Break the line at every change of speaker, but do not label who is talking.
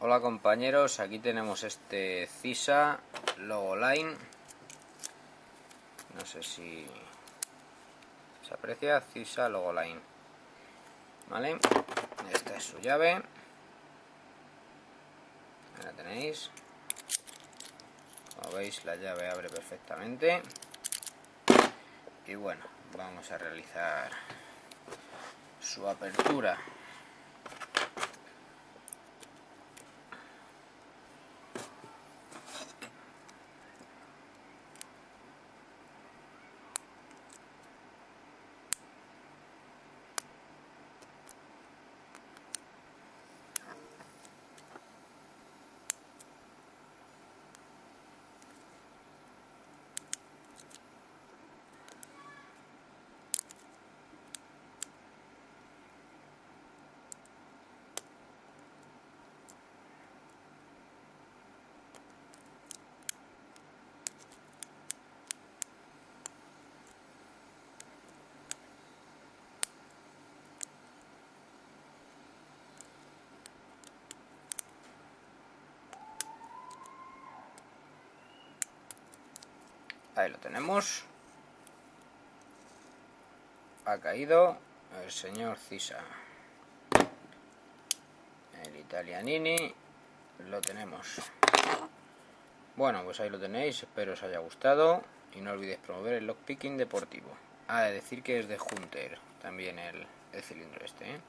Hola compañeros, aquí tenemos este CISA Logo Line. No sé si se aprecia, CISA Logo Line. ¿Vale? Esta es su llave. Ahí la tenéis. Como veis la llave abre perfectamente. Y bueno, vamos a realizar su apertura. Ahí lo tenemos. Ha caído el señor Cisa. El italianini lo tenemos. Bueno, pues ahí lo tenéis. Espero os haya gustado. Y no olvidéis promover el lockpicking deportivo. Ah, de decir que es de Hunter también el, el cilindro este, ¿eh?